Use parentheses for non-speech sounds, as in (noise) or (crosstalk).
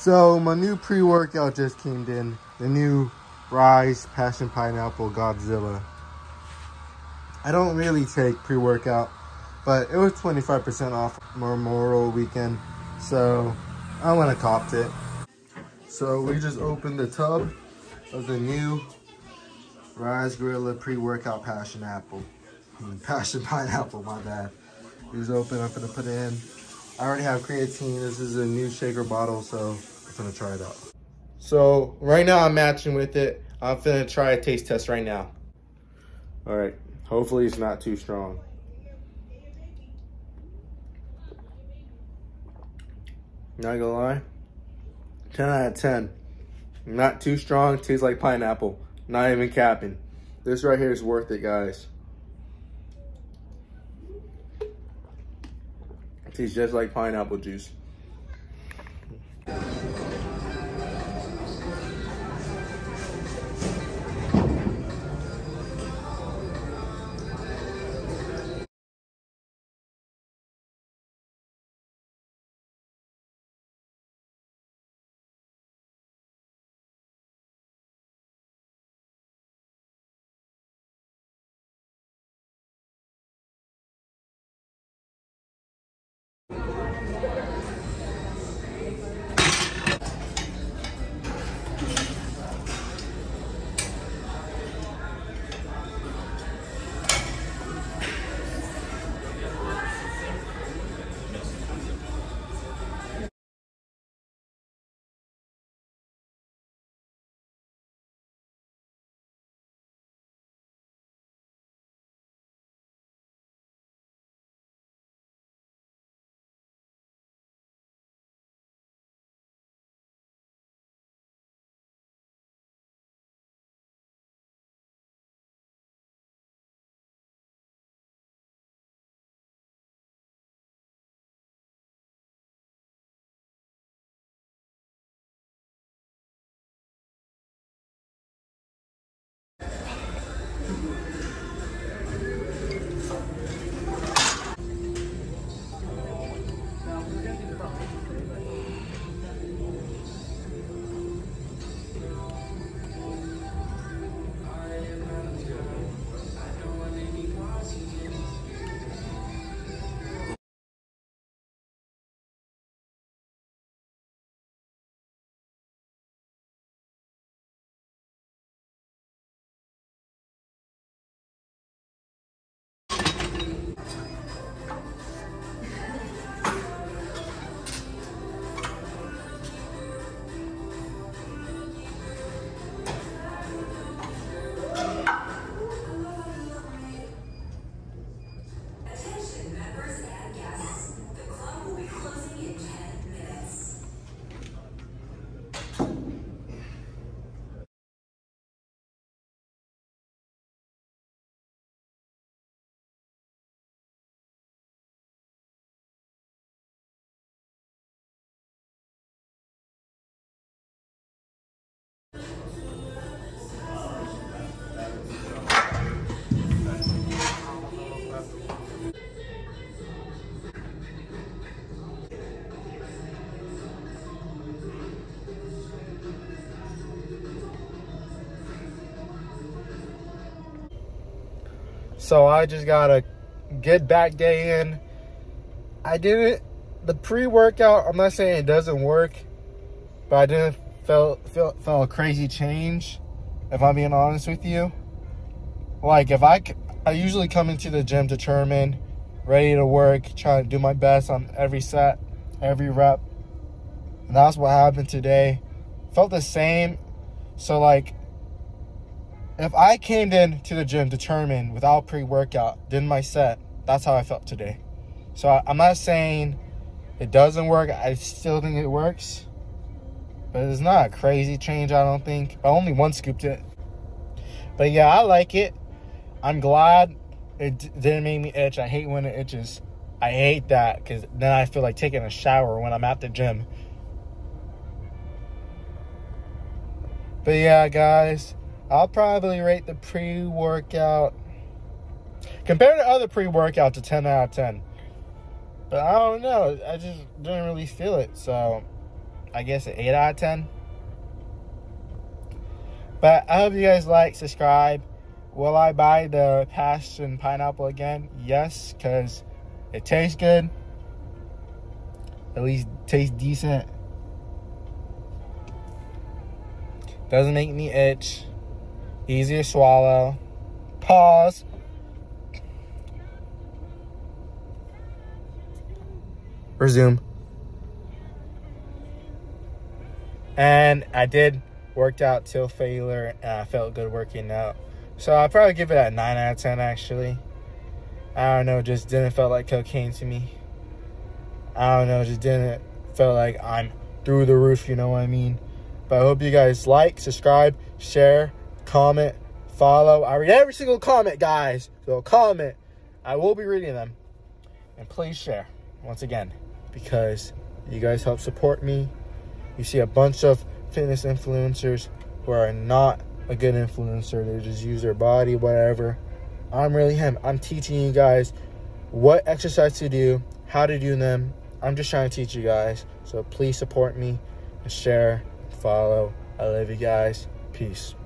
So my new pre-workout just came in. The new RYSE Passion Pineapple Godzilla. I don't really take pre-workout, but it was 25% off Memorial Weekend. So I went and copped it. So we just opened the tub of the new RYSE Gorilla pre-workout Passion Apple. (laughs) Passion Pineapple, my bad. We just open, I'm gonna put it in. I already have creatine. This is a new shaker bottle, so I'm gonna try it out. So right now I'm matching with it. I'm gonna try a taste test right now. All right, hopefully it's not too strong. Not gonna lie, 10 out of 10. Not too strong, tastes like pineapple. Not even capping. This right here is worth it, guys. Tastes just like pineapple juice. So I just got a good back day in. I didn't the pre-workout, I'm not saying it doesn't work, but I didn't feel feel feel a crazy change, if I'm being honest with you. Like if I, I usually come into the gym determined, ready to work, trying to do my best on every set, every rep. And that's what happened today. Felt the same. So like if I came in to the gym determined without pre-workout, did my set, that's how I felt today. So I'm not saying it doesn't work. I still think it works. But it's not a crazy change, I don't think. I only one scooped it. But yeah, I like it. I'm glad it didn't make me itch. I hate when it itches. I hate that because then I feel like taking a shower when I'm at the gym. But yeah, guys, I'll probably rate the pre workout compared to other pre workouts a 10 out of 10. But I don't know. I just didn't really feel it. So I guess an 8 out of 10. But I hope you guys like, subscribe. Will I buy the passion pineapple again? Yes, because it tastes good. At least tastes decent. Doesn't make me itch. Easy to swallow. Pause. Resume. And I did worked out till failure and I felt good working out. So I'd probably give it a 9 out of 10 actually. I don't know, just didn't feel like cocaine to me. I don't know, just didn't feel like I'm through the roof, you know what I mean? But I hope you guys like, subscribe, share, comment, follow. I read every single comment, guys. So comment. I will be reading them. And please share once again because you guys help support me. You see a bunch of fitness influencers who are not a good influencer. They just use their body, whatever. I'm really him. I'm teaching you guys what exercise to do, how to do them. I'm just trying to teach you guys. So please support me and share, follow. I love you guys. Peace.